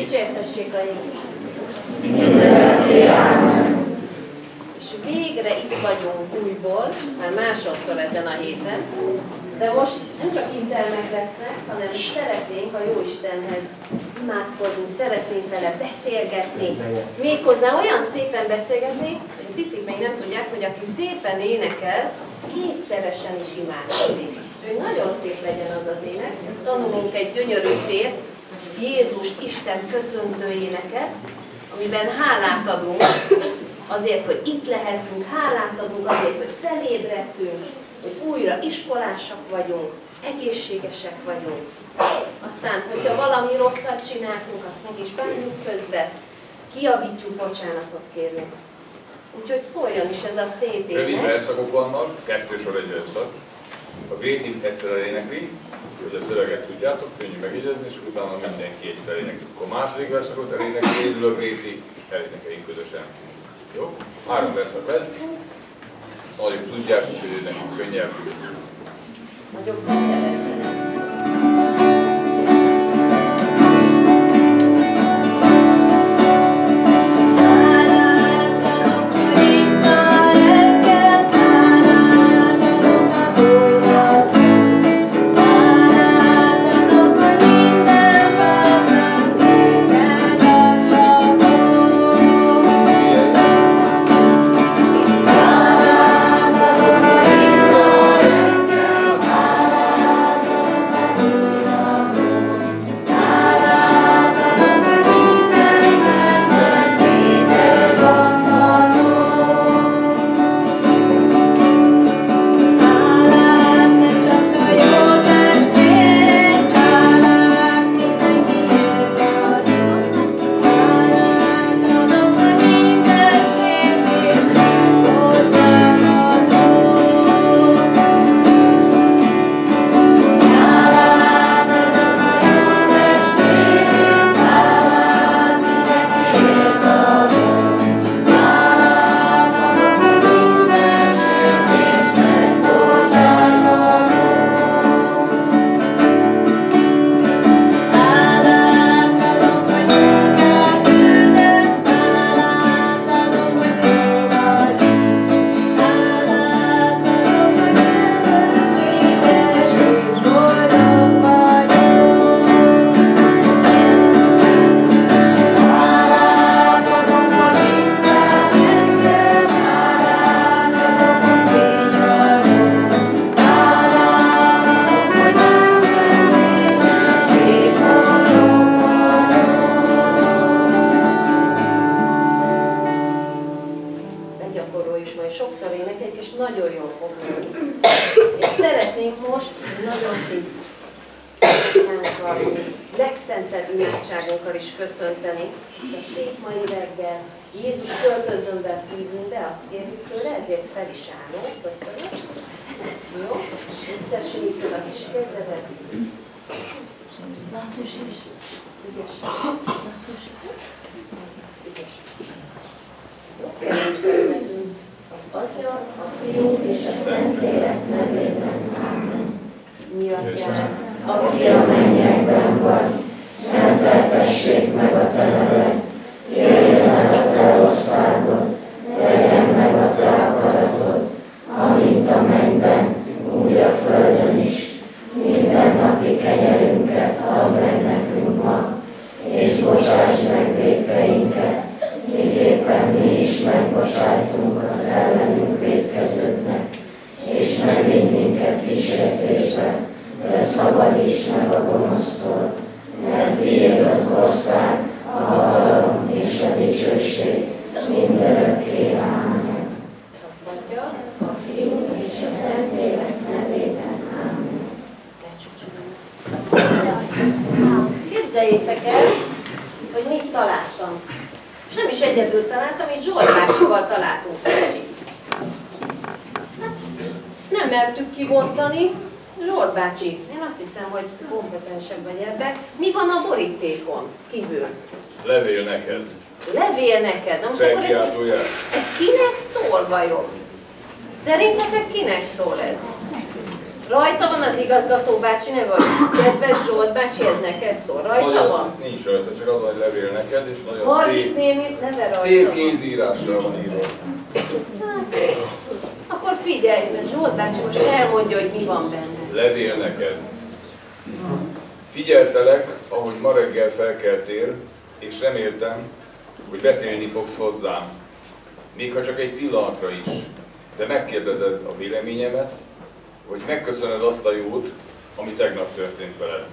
Dicsértessék a Jézus. És végre itt vagyunk újból, már másodszor ezen a héten, de most nem csak intelmek lesznek, hanem szeretnénk a Jóistenhez imádkozni, szeretnénk vele beszélgetni. Méghozzá olyan szépen beszélgetni, hogy picit még nem tudják, hogy aki szépen énekel, az kétszeresen is imádkozik. Hogy nagyon szép legyen az az ének. Tanulunk egy gyönyörű szép Jézus Isten köszöntő éneket, amiben hálát adunk azért, hogy itt lehetünk, hálát adunk azért, hogy felébredtünk, hogy újra iskolásak vagyunk, egészségesek vagyunk. Aztán, hogyha valami rosszat csináltunk, azt meg is bánjuk közben, kiavítjuk, bocsánatot kérünk. Úgyhogy szóljon is ez a szép Rövid ének. verszakok vannak, kettő sor egy verszak. A Gréti egyszer énekli, hogy a szöveget tudjátok, könnyű megjegyezni, és utána mindenki egy elénekli. Akkor a második verszakot elénekli, egyedül a Gréti, elénekeljünk közösen. Jó? Három verszak lesz. Nagyobb tudják, úgyhogy nekünk könnyebb. Nagyobb szinte. Jézus költözön be a szívünkbe, azt kérjük tőle, ezért fel is állunk, hogy jó? Összesíted a kis kezedet. Lacus is. Ügyes. Lacus. Az az ügyes. Jó, keresztelhetünk az Atya, a Fiú és a Szentlélek nevében. Mi atyánk, Aki a mennyekben vagy, szenteltessék meg a te neved, jöjjön el a te országod, legyen meg a te akaratod, amint a mennyben, úgy a földön is. Minden napi kenyerünket add meg nekünk ma, és bocsáss meg védkeinket, miképpen mi is megbocsájtunk az ellenünk védkezőknek, és ne vigy minket kísértésbe, de szabadíts meg a gonosztól, mert tiéd az ország, a hatalom és a dicsőség mindörökké. Ámen. az Atya, A Fiú és a Szentlélek nevében. Ámen. becsúcsolunk. Képzeljétek el, hogy mit találtam. És nem is egyedül találtam, itt Zsolt bácsival találtunk. Hát nem mertük kibontani. Zsolt bácsi, én azt hiszem, hogy kompetensebb vagy ebben. Mi van a borítékon kívül? Levél neked. Levél neked. Na most akkor ez, ez kinek szól vajon? Szerintetek kinek szól ez? Rajta van az igazgató bácsi neve, vagy kedves Zsolt bácsi, ez neked szól? Rajta Nagyon van? nincs rajta, csak az nagy levél neked, és nagyon Margit szép, néni neve rajta szép kézírással van írva. Akkor figyelj, mert Zsolt bácsi most elmondja, hogy mi van benne. Levél neked. Figyeltelek, ahogy ma reggel felkeltél, és reméltem, hogy beszélni fogsz hozzám. Még ha csak egy pillanatra is. De megkérdezed a véleményemet, vagy megköszönöd azt a jót, ami tegnap történt veled.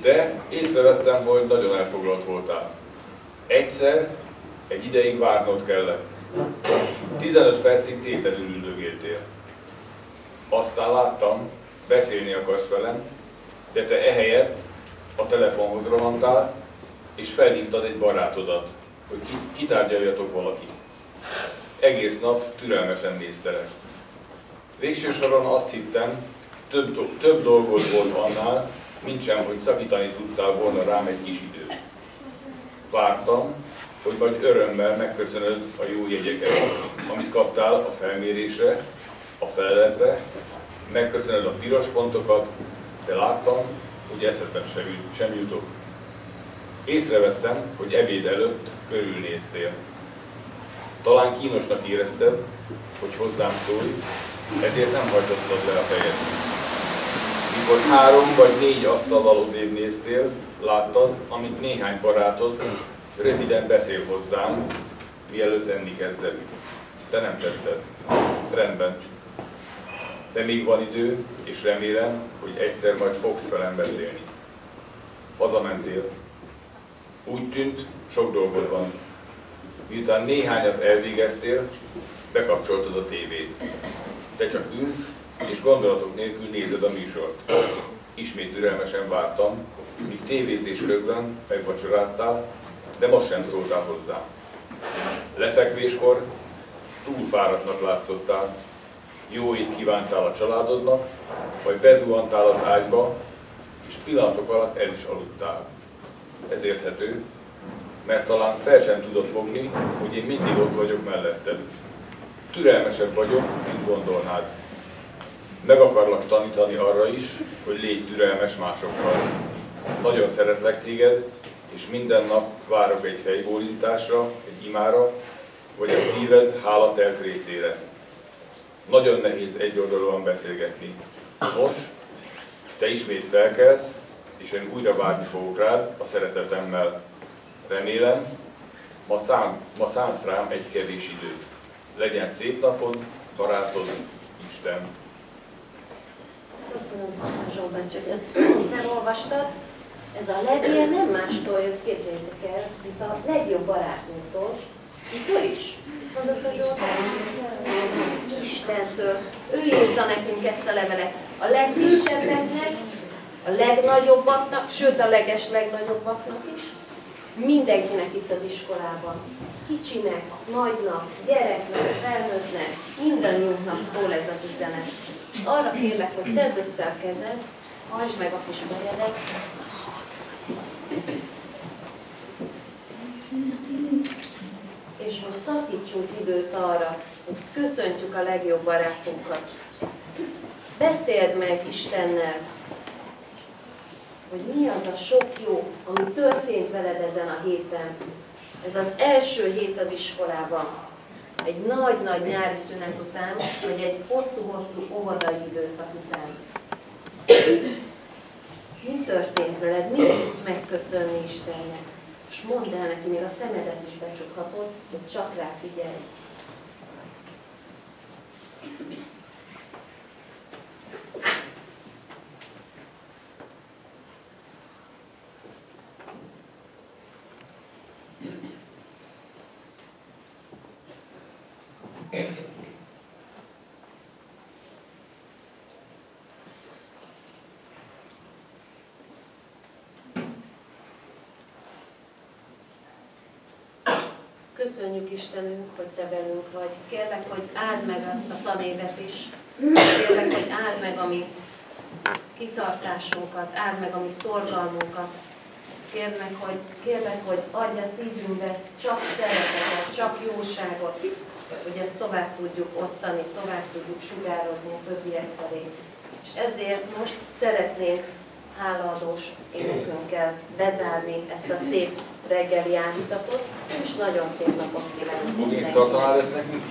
De észrevettem, hogy nagyon elfoglalt voltál. Egyszer egy ideig várnod kellett. 15 percig tétlenül üldögéltél. Aztán láttam, beszélni akarsz velem, de te ehelyett a telefonhoz rohantál, és felhívtad egy barátodat, hogy ki- kitárgyaljatok valakit. Egész nap türelmesen néztelek. Végső soron azt hittem, több, do- több dolgod volt annál, mint sem, hogy szakítani tudtál volna rám egy kis időt. Vártam, hogy vagy örömmel megköszönöd a jó jegyeket, amit kaptál a felmérésre, a feleletre, megköszönöd a piros pontokat, de láttam, hogy eszedben sem, sem jutok. Észrevettem, hogy ebéd előtt körülnéztél. Talán kínosnak érezted, hogy hozzám szólj, ezért nem hajtottad le a fejed. Mikor három vagy négy asztallal odébb néztél, láttad, amit néhány barátod röviden beszél hozzám, mielőtt enni kezdett. Te nem tetted. Rendben. De még van idő, és remélem, hogy egyszer majd fogsz velem beszélni. Hazamentél. Úgy tűnt, sok dolgod van. Miután néhányat elvégeztél, bekapcsoltad a tévét. Te csak ülsz, és gondolatok nélkül nézed a műsort. Ismét türelmesen vártam, míg tévézés közben megvacsoráztál, de most sem szóltál hozzá. Lefekvéskor túl fáradtnak látszottál, jó ét kívántál a családodnak, vagy bezuhantál az ágyba, és pillanatok alatt el is aludtál. Ez érthető, mert talán fel sem tudod fogni, hogy én mindig ott vagyok melletted. Türelmesebb vagyok, mint gondolnád. Meg akarlak tanítani arra is, hogy légy türelmes másokkal. Nagyon szeretlek téged, és minden nap várok egy fejbólintásra, egy imára, vagy a szíved hálatelt részére. Nagyon nehéz egyoldalúan beszélgetni. Most te ismét felkelsz, és én újra várni fogok rád a szeretetemmel. Remélem, ma, szám, ma szánsz rám egy kevés időt. Legyen szép napod, barátod, Isten. Köszönöm szépen, Zsolbán, csak ezt felolvastad. Ez a levél nem mástól jött, képzeljétek el, mint a legjobb barátnőtől. Mitől is? Mondott a Zsoltán, Istentől. Ő írta nekünk ezt a levelet. A legkisebbeknek, a legnagyobbaknak, sőt a leges legnagyobbaknak is. Mindenkinek itt az iskolában. Kicsinek, nagynak, gyereknek, felnőttnek, mindannyiunknak szól ez az üzenet. És arra kérlek, hogy tedd össze a kezed, hajtsd meg a kis bejedet, és most szakítsunk időt arra, hogy köszöntjük a legjobb barátunkat. Beszéld meg Istennel, hogy mi az a sok jó, ami történt veled ezen a héten. Ez az első hét az iskolában. Egy nagy-nagy nyári szünet után, vagy egy hosszú-hosszú óvodai időszak után. Mi történt veled? Mit tudsz megköszönni Istennek? És mondd el neki, még a szemedet is becsukhatod, hogy csak rá figyelj. Köszönjük Istenünk, hogy Te velünk vagy. Kérlek, hogy áld meg azt a tanévet is. Kérlek, hogy áld meg a mi kitartásunkat, áld meg a mi szorgalmunkat. Kérlek, hogy, kérlek, hogy adj a szívünkbe csak szeretetet, csak jóságot, hogy ezt tovább tudjuk osztani, tovább tudjuk sugározni a többiek felé. és ezért most szeretnénk hálaadós énekünkkel bezárni ezt a szép reggeli áhítatot, és nagyon szép napot kívánok mindenkinek. tartanál ezt nekünk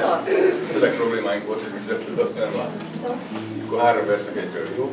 Tartom. Szöveg problémáink volt, hogy üzletről azt nem láttuk. Akkor három verszak egy jó?